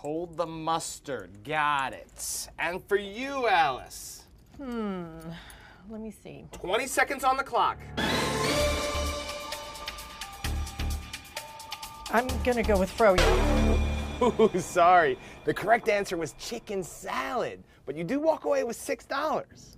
Hold the mustard. Got it. And for you, Alice. Hmm. Let me see. 20 seconds on the clock. I'm gonna go with froyo. Ooh, sorry. The correct answer was chicken salad, but you do walk away with $6.